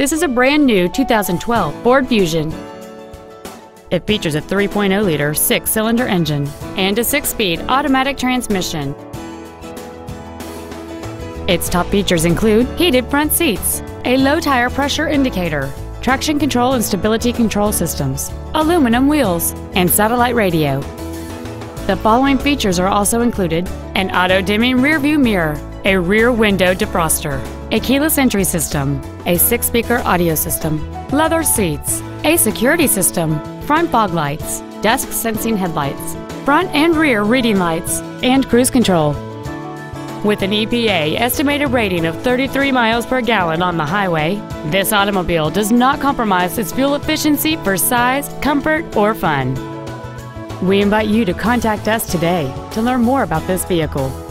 This is a brand new 2012 Ford Fusion. It features a 3.0-liter six-cylinder engine and a six-speed automatic transmission. Its top features include heated front seats, a low tire pressure indicator, traction control and stability control systems, aluminum wheels, and satellite radio. The following features are also included an auto-dimming rearview mirror, a rear window defroster, a keyless entry system, a six-speaker audio system, leather seats, a security system, front fog lights, dusk sensing headlights, front and rear reading lights, and cruise control. With an EPA estimated rating of 33 miles per gallon on the highway, this automobile does not compromise its fuel efficiency for size, comfort, or fun. We invite you to contact us today to learn more about this vehicle.